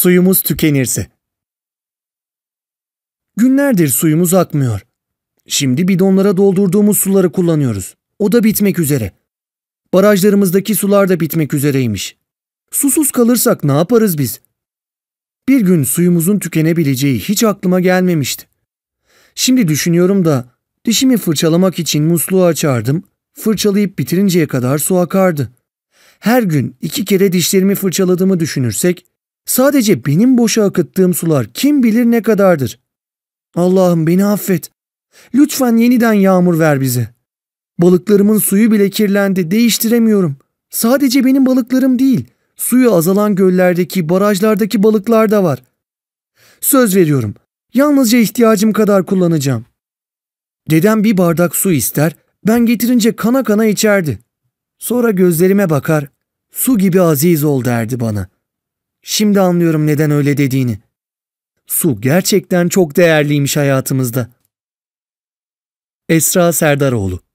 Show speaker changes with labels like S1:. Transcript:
S1: Suyumuz tükenirse. Günlerdir suyumuz akmıyor. Şimdi bidonlara doldurduğumuz suları kullanıyoruz. O da bitmek üzere. Barajlarımızdaki sular da bitmek üzereymiş. Susuz kalırsak ne yaparız biz? Bir gün suyumuzun tükenebileceği hiç aklıma gelmemişti. Şimdi düşünüyorum da dişimi fırçalamak için musluğu açardım, fırçalayıp bitirinceye kadar su akardı. Her gün iki kere dişlerimi fırçaladığımı düşünürsek, sadece benim boşa akıttığım sular kim bilir ne kadardır. Allah'ım beni affet. Lütfen yeniden yağmur ver bize. Balıklarımın suyu bile kirlendi, değiştiremiyorum. Sadece benim balıklarım değil, suyu azalan göllerdeki, barajlardaki balıklar da var. Söz veriyorum, yalnızca ihtiyacım kadar kullanacağım. Dedem bir bardak su ister, ben getirince kana kana içerdi. Sonra gözlerime bakar, su gibi aziz ol derdi bana. Şimdi anlıyorum neden öyle dediğini. Su gerçekten çok değerliymiş hayatımızda. Esra Serdaroğlu